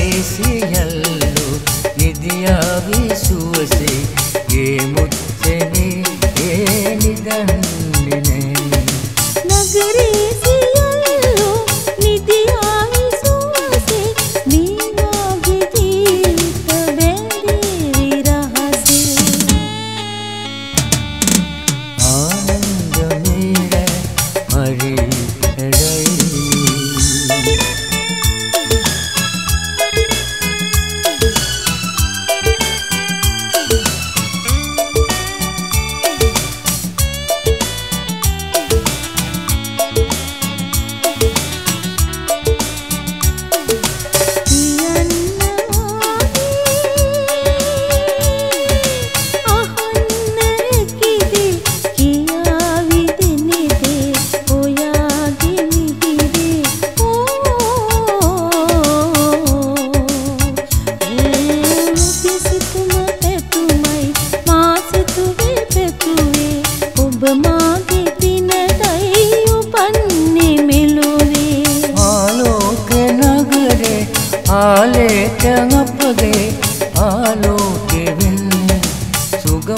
ಎಸೆಯಲ್ಲು ನಿಧಿಯಾವಿಸುವಸೆ ಏ ಮುಚ್ಚನೆ ಏನಿದನು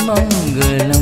mong người là